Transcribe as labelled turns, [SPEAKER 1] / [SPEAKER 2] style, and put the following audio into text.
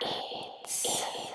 [SPEAKER 1] It's, it's